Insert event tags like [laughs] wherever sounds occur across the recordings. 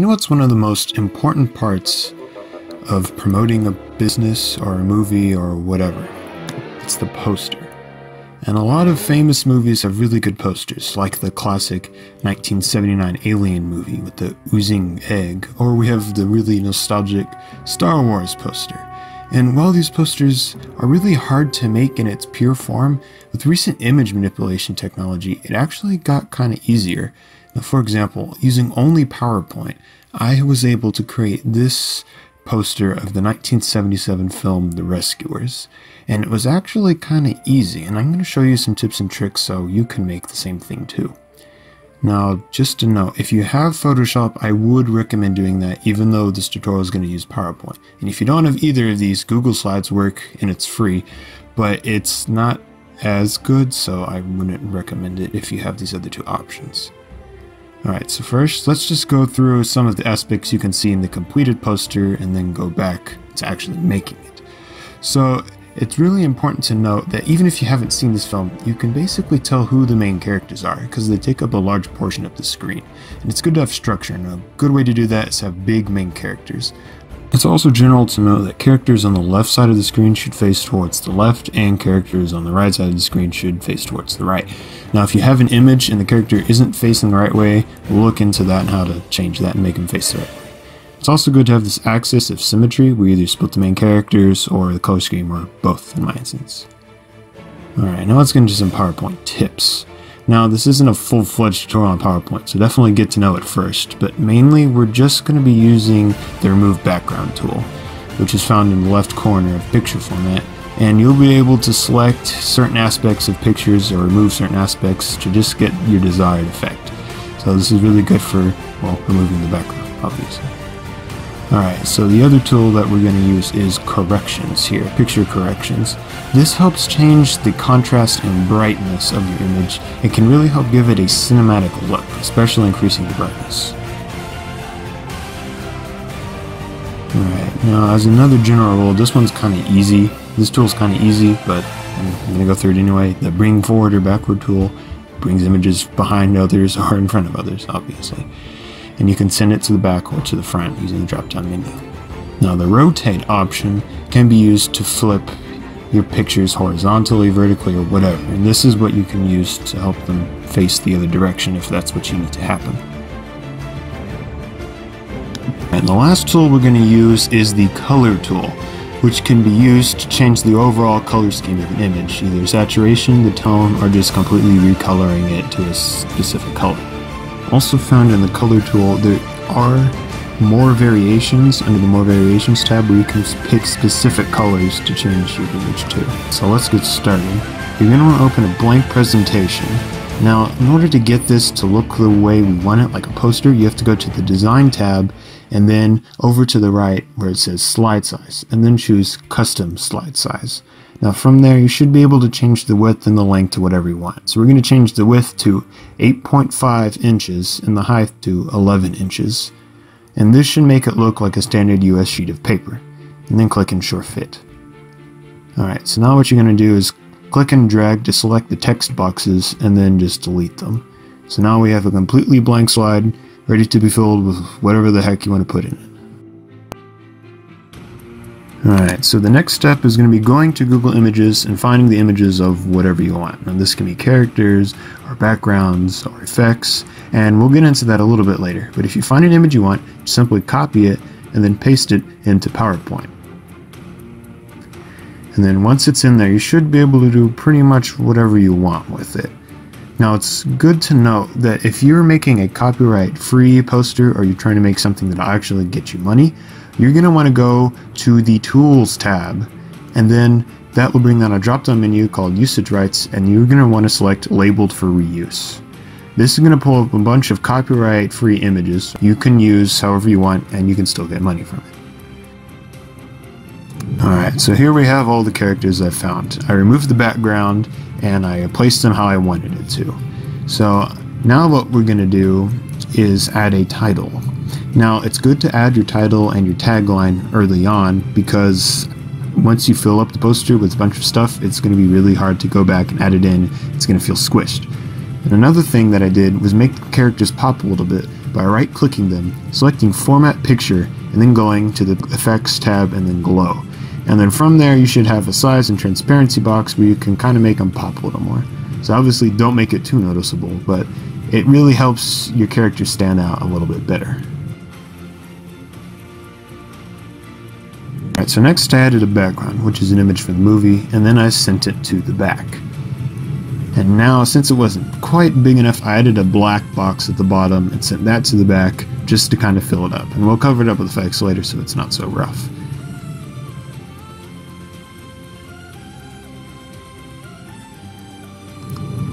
You know what's one of the most important parts of promoting a business or a movie or whatever? It's the poster. And a lot of famous movies have really good posters, like the classic 1979 Alien movie with the oozing egg, or we have the really nostalgic Star Wars poster. And while these posters are really hard to make in its pure form, with recent image manipulation technology, it actually got kind of easier. Now, for example, using only PowerPoint, I was able to create this poster of the 1977 film The Rescuers. And it was actually kind of easy, and I'm going to show you some tips and tricks so you can make the same thing too. Now, just to note, if you have Photoshop, I would recommend doing that even though this tutorial is going to use PowerPoint. And if you don't have either of these, Google Slides work and it's free, but it's not as good, so I wouldn't recommend it if you have these other two options. Alright, so first, let's just go through some of the aspects you can see in the completed poster and then go back to actually making it. So, it's really important to note that even if you haven't seen this film, you can basically tell who the main characters are because they take up a large portion of the screen. And it's good to have structure, and a good way to do that is to have big main characters. It's also general to note that characters on the left side of the screen should face towards the left, and characters on the right side of the screen should face towards the right. Now, if you have an image and the character isn't facing the right way, look into that and how to change that and make them face the right way. It's also good to have this axis of symmetry where you either split the main characters or the color scheme or both in my instance. Alright, now let's get into some PowerPoint tips. Now, this isn't a full-fledged tutorial on PowerPoint, so definitely get to know it first, but mainly we're just going to be using the Remove Background tool, which is found in the left corner of picture format, and you'll be able to select certain aspects of pictures or remove certain aspects to just get your desired effect. So this is really good for, well, removing the background, obviously. Alright, so the other tool that we're going to use is corrections here, picture corrections. This helps change the contrast and brightness of your image. It can really help give it a cinematic look, especially increasing the brightness. Alright, now as another general rule, this one's kind of easy. This tool's kind of easy, but I'm going to go through it anyway. The bring forward or backward tool brings images behind others [laughs] or in front of others, obviously and you can send it to the back or to the front using the drop down menu. Now the rotate option can be used to flip your pictures horizontally, vertically, or whatever, and this is what you can use to help them face the other direction if that's what you need to happen. And the last tool we're going to use is the color tool, which can be used to change the overall color scheme of an image, either saturation, the tone, or just completely recoloring it to a specific color. Also found in the color tool, there are more variations under the more variations tab where you can pick specific colors to change your image to. So let's get started. You're going to want to open a blank presentation. Now, in order to get this to look the way we want it, like a poster, you have to go to the design tab and then over to the right where it says slide size and then choose custom slide size. Now from there you should be able to change the width and the length to whatever you want. So we're going to change the width to 8.5 inches and the height to 11 inches. And this should make it look like a standard US sheet of paper. And then click Ensure Fit. Alright, so now what you're going to do is click and drag to select the text boxes and then just delete them. So now we have a completely blank slide ready to be filled with whatever the heck you want to put in it. Alright, so the next step is going to be going to Google Images and finding the images of whatever you want. Now this can be characters, or backgrounds, or effects, and we'll get into that a little bit later. But if you find an image you want, simply copy it and then paste it into PowerPoint. And then once it's in there, you should be able to do pretty much whatever you want with it. Now it's good to note that if you're making a copyright free poster or you're trying to make something that'll actually get you money, you're going to want to go to the Tools tab, and then that will bring down a drop-down menu called Usage Rights, and you're going to want to select Labeled for Reuse. This is going to pull up a bunch of copyright-free images you can use however you want, and you can still get money from it. Alright, so here we have all the characters I found. I removed the background, and I placed them how I wanted it to. So now what we're going to do is add a title. Now, it's good to add your title and your tagline early on because once you fill up the poster with a bunch of stuff, it's going to be really hard to go back and add it in. It's going to feel squished. And another thing that I did was make the characters pop a little bit. by right clicking them, selecting Format Picture, and then going to the Effects tab and then Glow. And then from there, you should have a size and transparency box where you can kind of make them pop a little more. So obviously, don't make it too noticeable, but it really helps your character stand out a little bit better. So next I added a background, which is an image from the movie, and then I sent it to the back. And now, since it wasn't quite big enough, I added a black box at the bottom and sent that to the back just to kind of fill it up. And we'll cover it up with effects later so it's not so rough.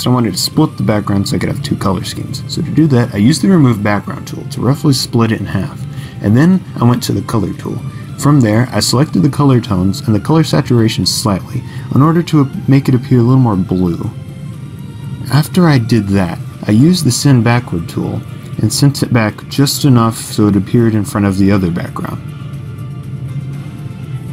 Next, I wanted to split the background so I could have two color schemes. So to do that, I used the Remove Background tool to roughly split it in half. And then I went to the Color tool. From there, I selected the color tones and the color saturation slightly in order to make it appear a little more blue. After I did that, I used the Send Backward tool and sent it back just enough so it appeared in front of the other background.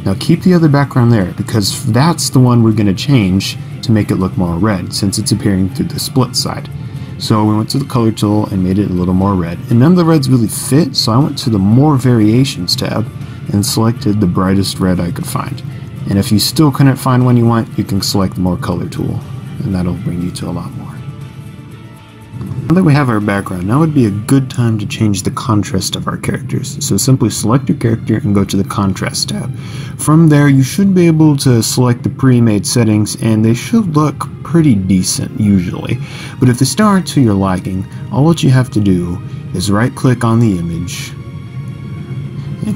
Now keep the other background there because that's the one we're going to change to make it look more red since it's appearing through the split side. So we went to the color tool and made it a little more red. And none of the reds really fit, so I went to the more variations tab and selected the brightest red I could find. And if you still couldn't find one you want, you can select the more color tool, and that'll bring you to a lot more. Now that we have our background, now would be a good time to change the contrast of our characters. So simply select your character and go to the contrast tab. From there, you should be able to select the pre-made settings and they should look pretty decent usually. But if they aren't to your liking, all what you have to do is right click on the image,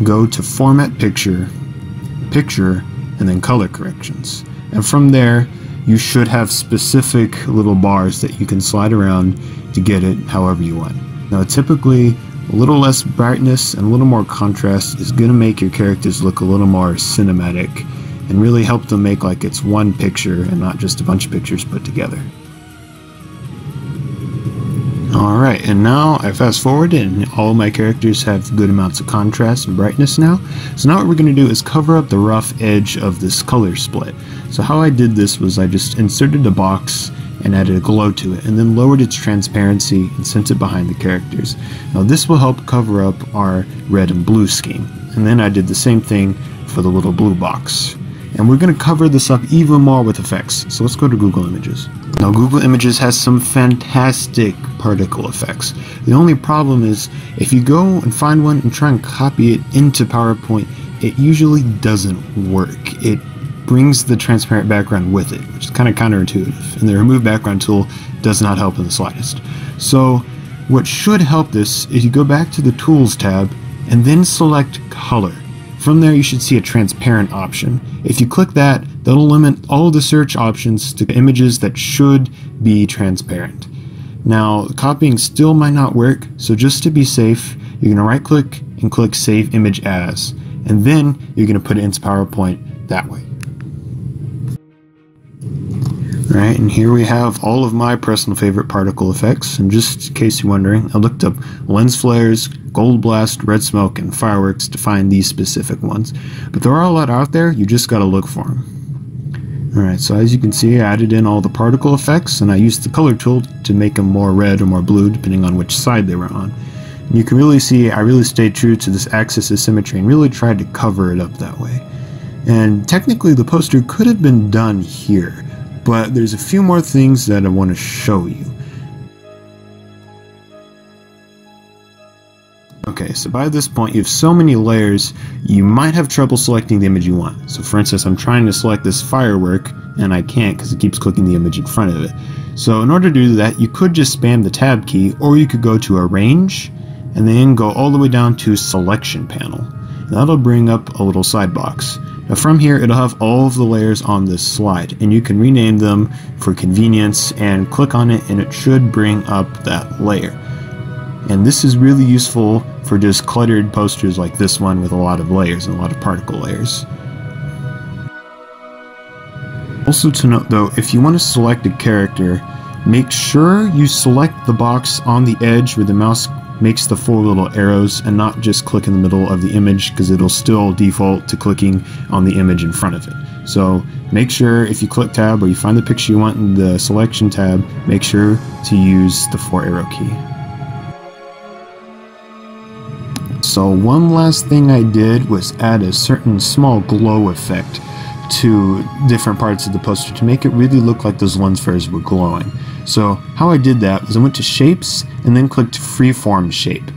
go to Format Picture, Picture, and then Color Corrections. And from there, you should have specific little bars that you can slide around to get it however you want. Now, typically, a little less brightness and a little more contrast is going to make your characters look a little more cinematic and really help them make like it's one picture and not just a bunch of pictures put together. Alright, and now I fast forward and all my characters have good amounts of contrast and brightness now. So now what we're going to do is cover up the rough edge of this color split. So how I did this was I just inserted a box and added a glow to it and then lowered its transparency and sent it behind the characters. Now this will help cover up our red and blue scheme. And then I did the same thing for the little blue box. And we're going to cover this up even more with effects. So let's go to Google Images. Now Google Images has some fantastic particle effects. The only problem is if you go and find one and try and copy it into PowerPoint, it usually doesn't work. It brings the transparent background with it, which is kind of counterintuitive, and the remove background tool does not help in the slightest. So what should help this is you go back to the Tools tab and then select Color. From there, you should see a transparent option. If you click that, that'll limit all the search options to images that should be transparent. Now, copying still might not work, so just to be safe, you're to right click and click Save Image As, and then you're to put it into PowerPoint that way. Alright, and here we have all of my personal favorite particle effects, and just in case you're wondering, I looked up lens flares, gold blast, red smoke, and fireworks to find these specific ones. But there are a lot out there, you just gotta look for them. Alright, so as you can see, I added in all the particle effects, and I used the color tool to make them more red or more blue, depending on which side they were on. And you can really see I really stayed true to this axis of symmetry and really tried to cover it up that way. And technically the poster could have been done here, but there's a few more things that I want to show you. Okay, so by this point you have so many layers, you might have trouble selecting the image you want. So for instance, I'm trying to select this firework, and I can't because it keeps clicking the image in front of it. So in order to do that, you could just spam the tab key, or you could go to Arrange, and then go all the way down to Selection Panel. That'll bring up a little side box. Now from here, it'll have all of the layers on this slide, and you can rename them for convenience and click on it and it should bring up that layer. And this is really useful for just cluttered posters like this one with a lot of layers and a lot of particle layers. Also to note though, if you want to select a character, make sure you select the box on the edge where the mouse makes the four little arrows and not just click in the middle of the image because it'll still default to clicking on the image in front of it. So make sure if you click tab or you find the picture you want in the selection tab, make sure to use the four arrow key. So one last thing I did was add a certain small glow effect to different parts of the poster to make it really look like those lens flares were glowing. So how I did that was I went to shapes and then clicked freeform shape.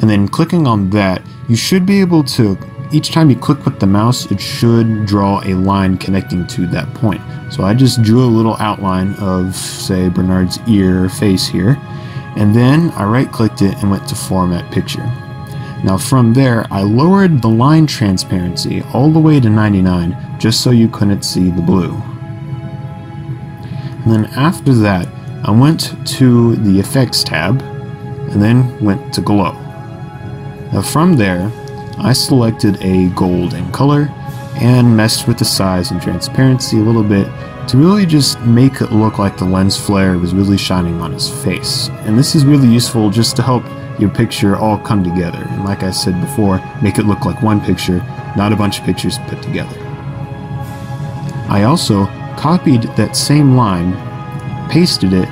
And then clicking on that, you should be able to, each time you click with the mouse, it should draw a line connecting to that point. So I just drew a little outline of, say, Bernard's ear face here. And then I right clicked it and went to format picture. Now from there, I lowered the line transparency all the way to 99 just so you couldn't see the blue. And then after that, I went to the effects tab and then went to glow. Now from there, I selected a gold in color and messed with the size and transparency a little bit to really just make it look like the lens flare was really shining on his face. And this is really useful just to help your picture all come together. And like I said before, make it look like one picture, not a bunch of pictures put together. I also copied that same line, pasted it,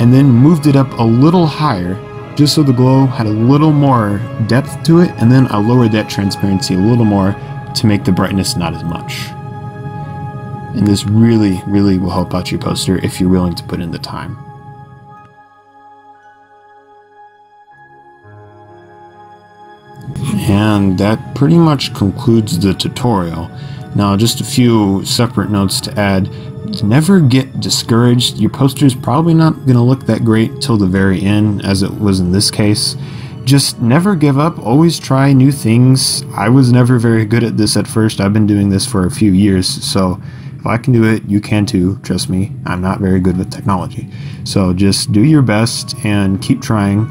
and then moved it up a little higher just so the glow had a little more depth to it, and then I lowered that transparency a little more to make the brightness not as much. And this really, really will help out your poster if you're willing to put in the time. And that pretty much concludes the tutorial. Now just a few separate notes to add. Never get discouraged. Your poster is probably not going to look that great till the very end, as it was in this case. Just never give up. Always try new things. I was never very good at this at first. I've been doing this for a few years, so if I can do it, you can too. Trust me, I'm not very good with technology. So just do your best and keep trying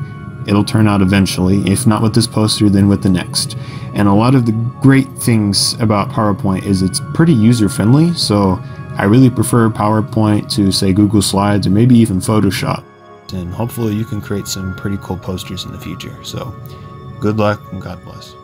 it'll turn out eventually. If not with this poster, then with the next. And a lot of the great things about PowerPoint is it's pretty user friendly. So I really prefer PowerPoint to say Google Slides or maybe even Photoshop. And hopefully you can create some pretty cool posters in the future. So good luck and God bless.